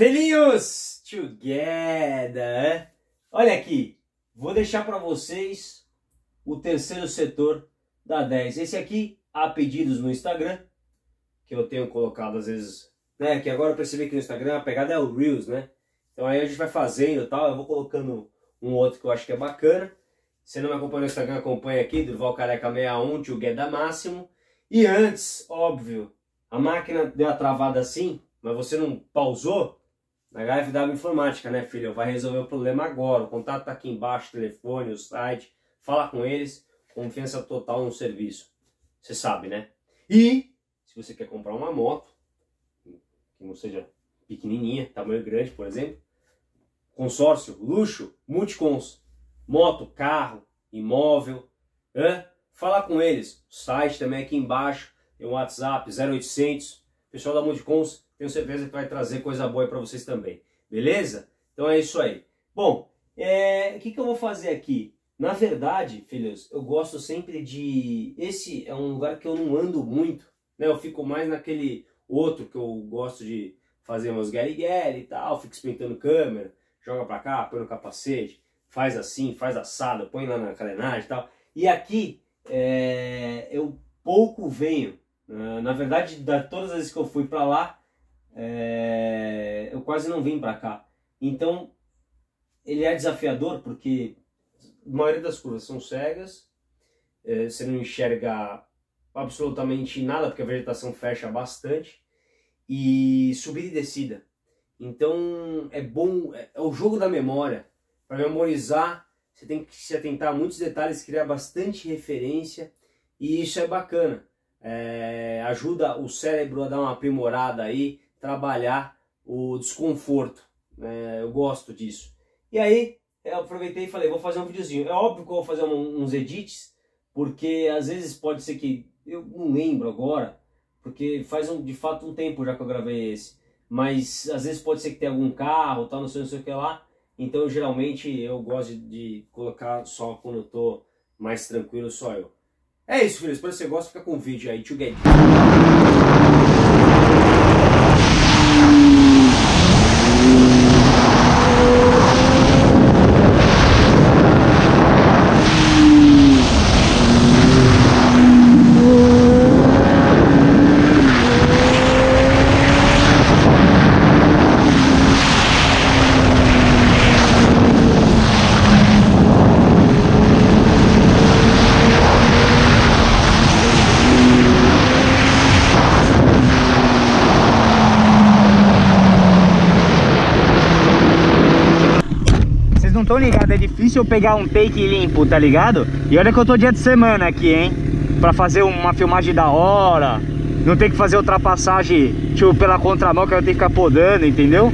Filhinhos together! Olha aqui, vou deixar para vocês o terceiro setor da 10. Esse aqui, há pedidos no Instagram, que eu tenho colocado às vezes, né? Que agora eu percebi que no Instagram a pegada é o Reels, né? Então aí a gente vai fazendo e tal, eu vou colocando um outro que eu acho que é bacana. Se não me acompanha no Instagram, acompanha aqui, Durval Careca 61, together máximo. E antes, óbvio, a máquina deu a travada assim, mas você não pausou, na HFW Informática, né, filho? Vai resolver o problema agora. O contato tá aqui embaixo, telefone, o site. Fala com eles. Confiança total no serviço. Você sabe, né? E se você quer comprar uma moto, que não seja pequenininha, tamanho grande, por exemplo, consórcio, luxo, multicons, moto, carro, imóvel, hein? fala com eles. O site também é aqui embaixo, tem o WhatsApp 0800. Pessoal da Multicons tenho certeza que vai trazer coisa boa para vocês também. Beleza? Então é isso aí. Bom, é, o que, que eu vou fazer aqui? Na verdade, filhos, eu gosto sempre de... Esse é um lugar que eu não ando muito, né? Eu fico mais naquele outro que eu gosto de fazer meus gary e tal, fico espentando câmera, joga pra cá, põe no capacete, faz assim, faz assado, põe lá na carenagem e tal. E aqui é, eu pouco venho. Ah, na verdade, da todas as vezes que eu fui para lá, é, eu quase não vim para cá. Então, ele é desafiador porque a maioria das curvas são cegas, é, você não enxerga absolutamente nada porque a vegetação fecha bastante e subida e descida. Então é bom, é, é o jogo da memória. Para memorizar, você tem que se atentar a muitos detalhes, criar bastante referência e isso é bacana. É, ajuda o cérebro a dar uma aprimorada aí, trabalhar o desconforto. Né? Eu gosto disso. E aí eu aproveitei e falei, vou fazer um videozinho. É óbvio que eu vou fazer um, uns edits, porque às vezes pode ser que eu não lembro agora, porque faz um, de fato um tempo já que eu gravei esse. Mas às vezes pode ser que tenha algum carro, tal, não sei, não sei o que lá. Então geralmente eu gosto de, de colocar só quando eu tô mais tranquilo, só eu. É isso, filhos. Espero que você goste. Fica com o vídeo aí. Together. Estão ligados, é difícil eu pegar um take limpo, tá ligado? E olha que eu tô dia de semana aqui, hein? Pra fazer uma filmagem da hora, não ter que fazer ultrapassagem, tipo, pela contramão, que eu tenho que ficar podando, entendeu?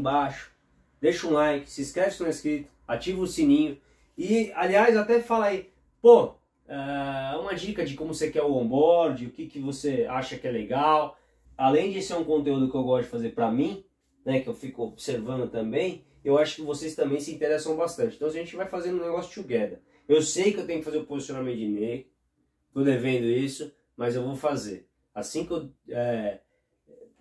Embaixo, deixa um like, se inscreve se não é inscrito, ativa o sininho e, aliás, até fala aí, pô, uh, uma dica de como você quer o onboard, o que, que você acha que é legal. Além de ser um conteúdo que eu gosto de fazer para mim, né, que eu fico observando também, eu acho que vocês também se interessam bastante. Então a gente vai fazendo um negócio together. Eu sei que eu tenho que fazer o posicionamento de Ney, tô devendo isso, mas eu vou fazer. Assim que eu. É,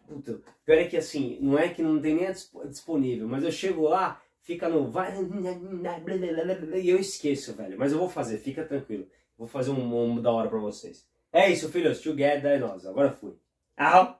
puta, pior é que assim, não é que não tem nem disponível, mas eu chego lá, fica no. E eu esqueço, velho. Mas eu vou fazer, fica tranquilo. Vou fazer um, um da hora pra vocês. É isso, filhos. Together é nós. Agora fui. Au!